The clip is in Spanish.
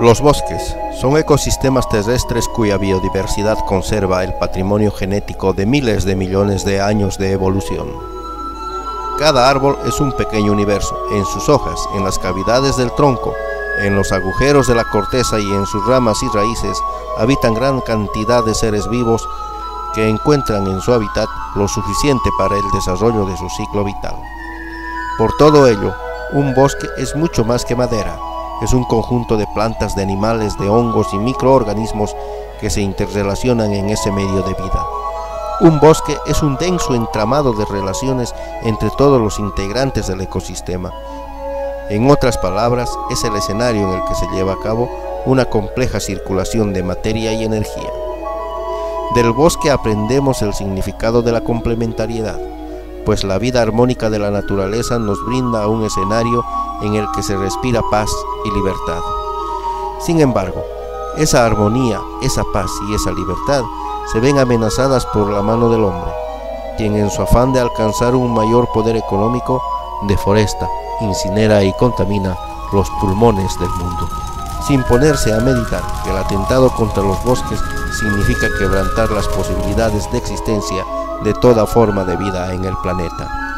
Los bosques son ecosistemas terrestres cuya biodiversidad conserva el patrimonio genético de miles de millones de años de evolución. Cada árbol es un pequeño universo. En sus hojas, en las cavidades del tronco, en los agujeros de la corteza y en sus ramas y raíces habitan gran cantidad de seres vivos que encuentran en su hábitat lo suficiente para el desarrollo de su ciclo vital. Por todo ello, un bosque es mucho más que madera es un conjunto de plantas, de animales, de hongos y microorganismos que se interrelacionan en ese medio de vida. Un bosque es un denso entramado de relaciones entre todos los integrantes del ecosistema. En otras palabras, es el escenario en el que se lleva a cabo una compleja circulación de materia y energía. Del bosque aprendemos el significado de la complementariedad, pues la vida armónica de la naturaleza nos brinda un escenario en el que se respira paz y libertad. Sin embargo, esa armonía, esa paz y esa libertad se ven amenazadas por la mano del hombre, quien en su afán de alcanzar un mayor poder económico deforesta, incinera y contamina los pulmones del mundo, sin ponerse a meditar que el atentado contra los bosques significa quebrantar las posibilidades de existencia de toda forma de vida en el planeta.